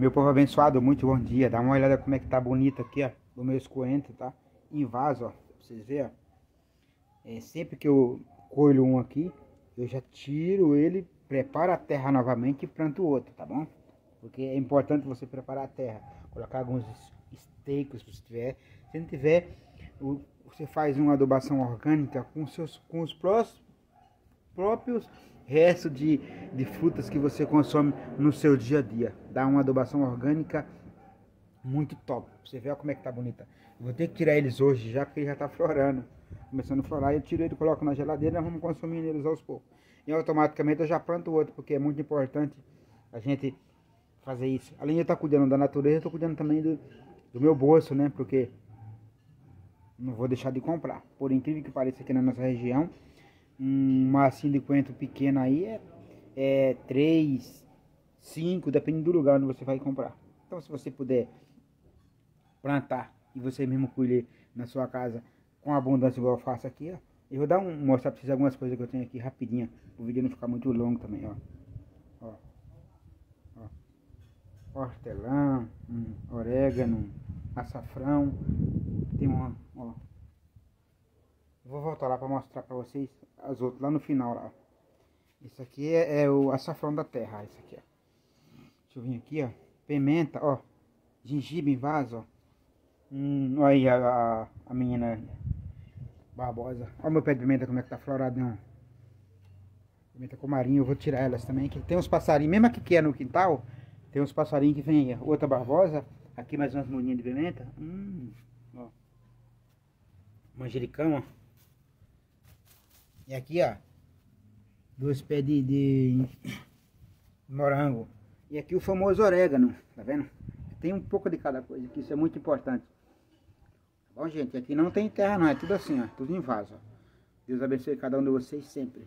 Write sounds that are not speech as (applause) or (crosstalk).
Meu povo abençoado, muito bom dia. Dá uma olhada como é que tá bonito aqui, ó. O meu escoento, tá? Em vaso, ó. Pra vocês verem, ó. É, sempre que eu colho um aqui, eu já tiro ele, preparo a terra novamente e planto outro, tá bom? Porque é importante você preparar a terra. Colocar alguns esteios, se tiver. Se não tiver, você faz uma adubação orgânica com, seus, com os próprios resto de, de frutas que você consome no seu dia a dia. Dá uma adubação orgânica muito top. Você vê como é que tá bonita. vou ter que tirar eles hoje já, porque já tá florando. Começando a florar, eu tiro ele, coloco na geladeira vamos consumindo eles aos poucos. E automaticamente eu já planto outro, porque é muito importante a gente fazer isso. Além de eu estar tá cuidando da natureza, eu estou cuidando também do, do meu bolso, né? Porque não vou deixar de comprar. Por incrível que pareça aqui na nossa região, um massinho de coentro pequeno aí é, é 3, 5, depende do lugar onde você vai comprar. Então se você puder plantar e você mesmo colher na sua casa com abundância igual eu faço aqui, ó. Eu vou dar um, mostrar pra vocês algumas coisas que eu tenho aqui rapidinho, o vídeo não ficar muito longo também, ó. Ó. ó. Hortelã, um, orégano, açafrão, tem uma, ó, Voltar lá para mostrar para vocês as outras lá no final lá. Isso aqui é, é, o açafrão da terra, isso aqui, ó. Deixa eu vir aqui, ó. Pimenta, ó. Gengibre em vaso, ó. Hum, olha aí a, a, a menina Barbosa. Olha meu pé de pimenta como é que tá floradão. Pimenta com marinho, eu vou tirar elas também. Que tem uns passarinhos, mesmo aqui que é no quintal, tem uns passarinhos que vem aí. Outra Barbosa. Aqui mais umas molinhas de pimenta. Hum, ó. Manjericão, ó. E aqui, ó, dois pés de, de (coughs) morango. E aqui o famoso orégano, tá vendo? Tem um pouco de cada coisa, que isso é muito importante. Tá bom, gente? Aqui não tem terra não, é tudo assim, ó, tudo em vaso, ó. Deus abençoe cada um de vocês sempre.